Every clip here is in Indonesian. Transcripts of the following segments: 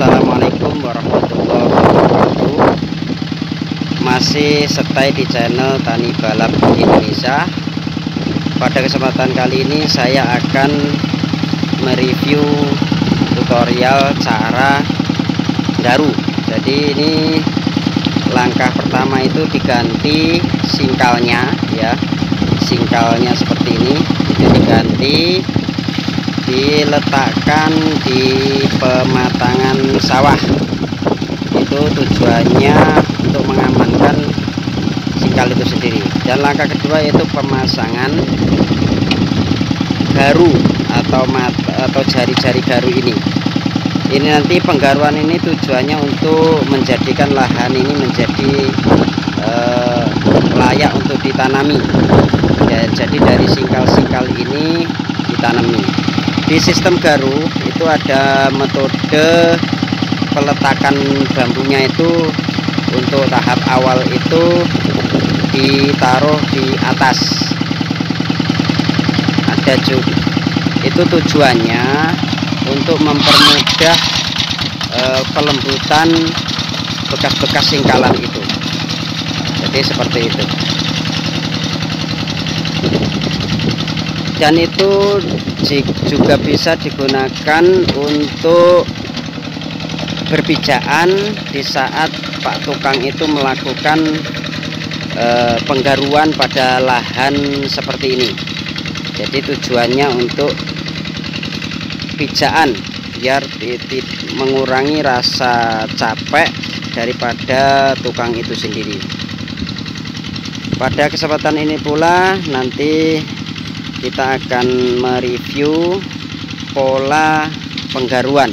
Assalamualaikum warahmatullahi wabarakatuh. Masih stay di channel Tani Balap Indonesia. Pada kesempatan kali ini saya akan mereview tutorial cara garu Jadi ini langkah pertama itu diganti singkalnya ya. Singkalnya seperti ini. Itu diganti diletakkan di pematangan sawah. Itu tujuannya untuk mengamankan singkal itu sendiri. Dan langkah kedua yaitu pemasangan garu atau mat, atau jari-jari garu ini. Ini nanti penggaruan ini tujuannya untuk menjadikan lahan ini menjadi eh, layak untuk ditanami. Ya, jadi dari singkal-singkal ini ditanami di sistem garu itu ada metode peletakan bambunya itu untuk tahap awal itu ditaruh di atas. Ada juga itu tujuannya untuk mempermudah e, pelembutan bekas-bekas singkalan itu. Jadi seperti itu. Dan itu juga bisa digunakan untuk berpijaan di saat Pak Tukang itu melakukan e, penggaruan pada lahan seperti ini. Jadi tujuannya untuk pijaan biar mengurangi rasa capek daripada tukang itu sendiri. Pada kesempatan ini pula nanti kita akan mereview pola penggaruan.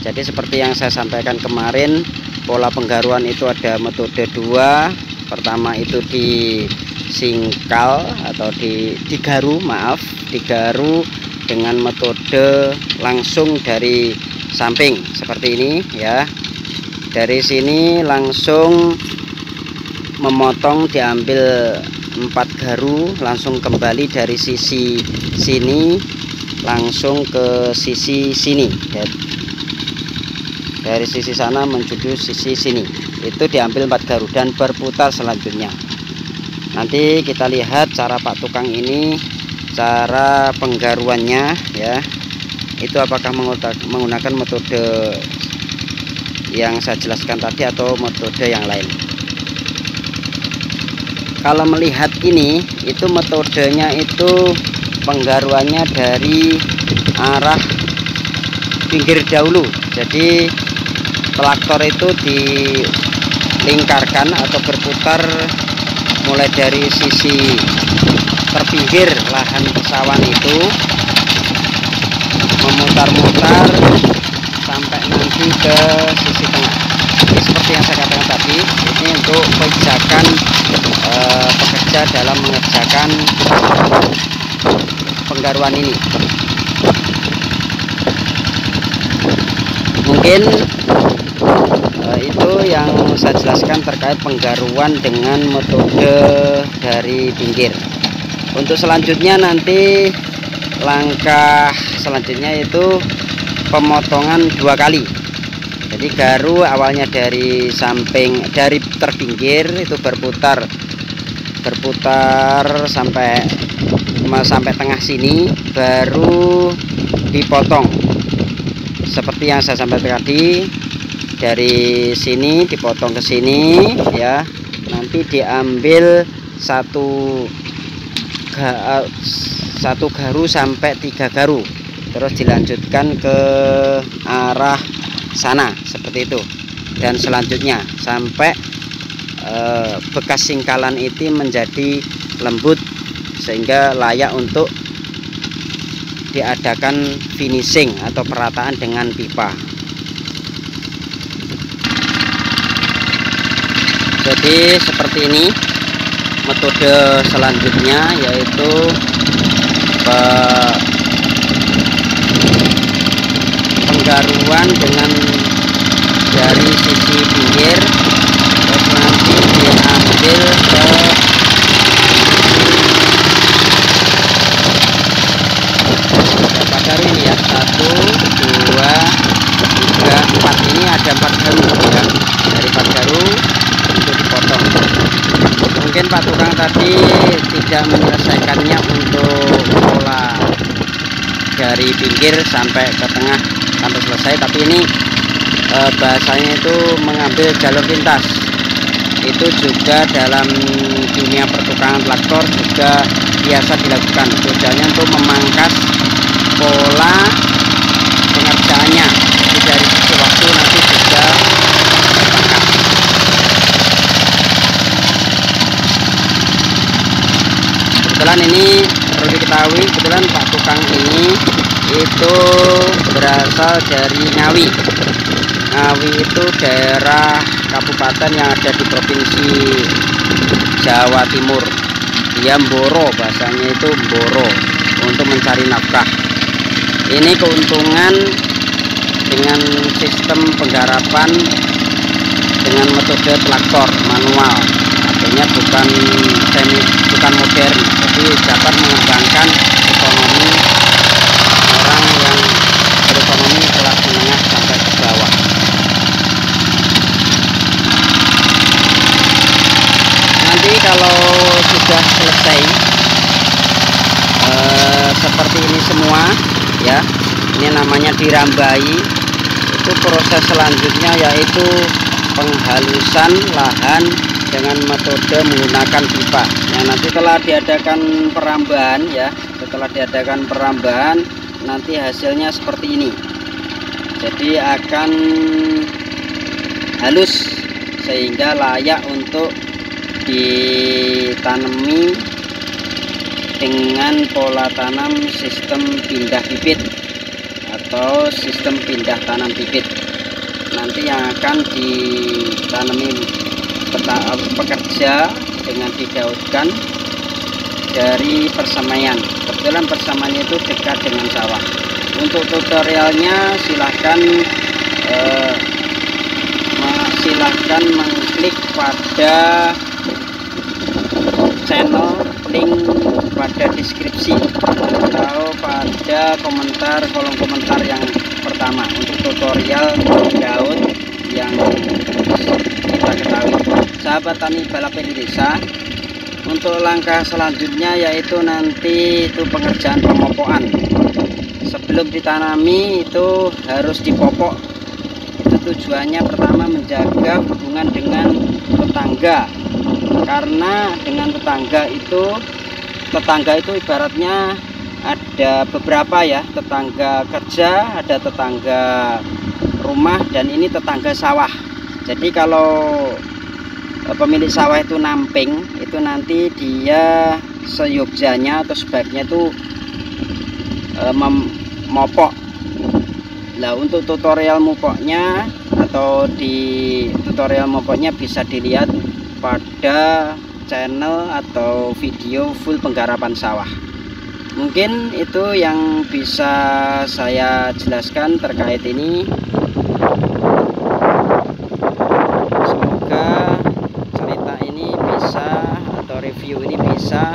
Jadi seperti yang saya sampaikan kemarin pola penggaruan itu ada metode dua. Pertama itu di singkal atau di digaru maaf digaru dengan metode langsung dari samping. Seperti ini ya. Dari sini langsung memotong diambil empat garu langsung kembali dari sisi sini langsung ke sisi sini. Dari sisi sana menuju sisi sini. Itu diambil empat garu dan berputar selanjutnya. Nanti kita lihat cara Pak Tukang ini cara penggaruannya ya. Itu apakah menggunakan metode yang saya jelaskan tadi atau metode yang lain kalau melihat ini itu metodenya itu penggaruannya dari arah pinggir dahulu. Jadi traktor itu dilingkarkan atau berputar mulai dari sisi terpinggir lahan pesawan itu memutar-mutar sampai nanti ke sisi tengah ini seperti yang saya katakan tadi ini untuk pijakan eh, pekerja dalam mengerjakan penggaruan ini. Mungkin eh, itu yang saya jelaskan terkait penggaruan dengan metode dari pinggir. Untuk selanjutnya nanti langkah selanjutnya itu pemotongan dua kali jadi garu awalnya dari samping dari terpinggir itu berputar berputar sampai sampai tengah sini baru dipotong. Seperti yang saya sampaikan tadi dari sini dipotong ke sini ya. Nanti diambil satu satu garu sampai tiga garu. Terus dilanjutkan ke arah sana seperti itu. Dan selanjutnya sampai e, bekas singkalan itu menjadi lembut sehingga layak untuk diadakan finishing atau perataan dengan pipa. Jadi seperti ini metode selanjutnya yaitu penggaruan dengan dari sisi pinggir terus nanti diambil ke berapa garu ini ya satu dua tiga empat. Ini ada empat garu ya. Dari empat garu itu dipotong. Mungkin Pak tukang tadi tidak menyelesaikannya untuk pola dari pinggir sampai ke tengah sampai selesai tapi ini e, bahasanya itu mengambil jalur lintas. Itu juga dalam dunia pertukangan traktor juga biasa dilakukan. Tujuannya untuk memangkas pola pengerjaannya Jadi dari sisi waktu nanti juga terpangkas kebetulan ini perlu diketahui kebetulan Pak Tukang ini itu berasal dari Ngawi. Ngawi itu daerah kabupaten yang ada di provinsi Jawa Timur. Dia Mboro bahasanya itu Mboro untuk mencari nafkah. Ini keuntungan dengan sistem penggarapan dengan metode traktor manual. Artinya bukan semi bukan modern jadi dapat mengembangkan ekonomi orang yang berekonomi kelas menengah sampai ke bawah nanti kalau sudah selesai eh, seperti ini semua ya. Ini namanya dirambai. Itu proses selanjutnya yaitu penghalusan lahan dengan metode menggunakan pipa. Yang nanti telah diadakan perambahan ya. Setelah diadakan perambahan nanti hasilnya seperti ini. Jadi akan halus sehingga layak untuk ditanami dengan pola tanam sistem pindah bibit atau sistem pindah tanam bibit. Nanti yang akan ditanami pekerja dengan didautkan dari persemaian kebetulan persemaian itu dekat dengan sawah. Untuk tutorialnya silahkan eh, silahkan mengklik pada channel link pada deskripsi atau pada komentar kolom komentar yang pertama. Untuk tutorial daun yang kita ketahui sahabat tani balap desa untuk langkah selanjutnya yaitu nanti itu pengerjaan pemopokan. Sebelum ditanami itu harus dipopok. Itu tujuannya pertama menjaga hubungan dengan tetangga. Karena dengan tetangga itu tetangga itu ibaratnya ada beberapa ya tetangga kerja ada tetangga rumah dan ini tetangga sawah. Jadi kalau pemilik sawah itu namping itu nanti dia seyogjanya atau sebaiknya itu e, memopok nah untuk tutorial mopoknya atau di tutorial mopoknya bisa dilihat pada channel atau video full penggarapan sawah. Mungkin itu yang bisa saya jelaskan terkait ini view ini bisa